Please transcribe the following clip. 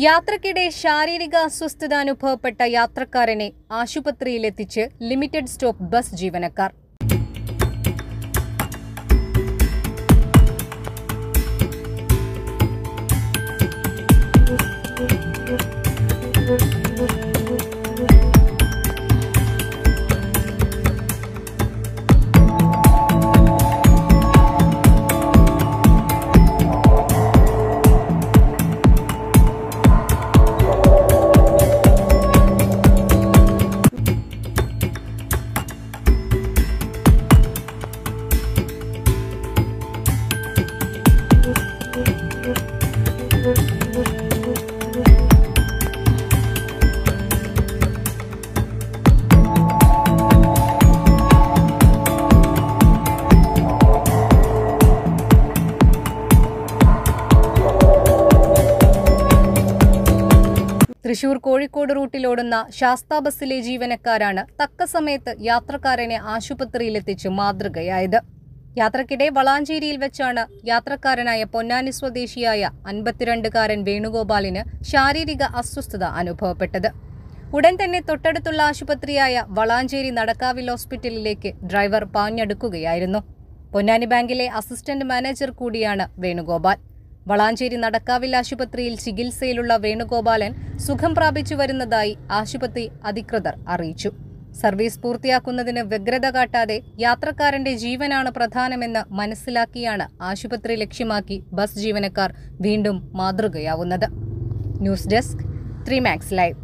യാത്രക്കിടെ ശാരീരിക അസ്വസ്ഥത അനുഭവപ്പെട്ട യാത്രക്കാരനെ ആശുപത്രിയിലെത്തിച്ച് ലിമിറ്റഡ് സ്റ്റോപ്പ് ബസ് ജീവനക്കാർ. തൃശൂർ കോഴിക്കോട് റൂട്ടിലോടുന്ന ശാസ്ത ബസ്സിലെ ജീവനക്കാരാണ് തക്ക സമയത്ത് യാത്രക്കാരനെ ആശുപത്രിയിലെത്തിച്ച് മാതൃകയായത്. യാത്രക്കിടെ വളാഞ്ചേരിയിൽ വെച്ചാണ് യാത്രക്കാരനായ പൊന്നാനി സ്വദേശിയായ അൻപത്തിരണ്ടുകാരൻ വേണുഗോപാലിന് ശാരീരിക അസ്വസ്ഥത അനുഭവപ്പെട്ടത്. ഉടൻ തന്നെ തൊട്ടടുത്തുള്ള ആശുപത്രിയായ വളാഞ്ചേരി നടക്കാവിൽ ഹോസ്പിറ്റലിലേക്ക് ഡ്രൈവർ പാഞ്ഞെടുക്കുകയായിരുന്നു. പൊന്നാനി ബാങ്കിലെ അസിസ്റ്റന്റ് മാനേജർ കൂടിയാണ് വേണുഗോപാൽ. വളാഞ്ചേരി നടക്കാവിൽ ആശുപത്രിയിൽ ചികിത്സയിലുള്ള വേണുഗോപാലൻ സുഖം പ്രാപിച്ചു വരുന്നതായി ആശുപത്രി അധികൃതർ അറിയിച്ചു. സർവീസ് പൂർത്തിയാക്കുന്നതിന് വ്യഗ്രത കാട്ടാതെ യാത്രക്കാരന്റെ ജീവനാണ് പ്രധാനമെന്ന് മനസ്സിലാക്കിയാണ് ആശുപത്രി ലക്ഷ്യമാക്കി ബസ് ജീവനക്കാർ വീണ്ടും മാതൃകയാവുന്നത്. News desk three max live.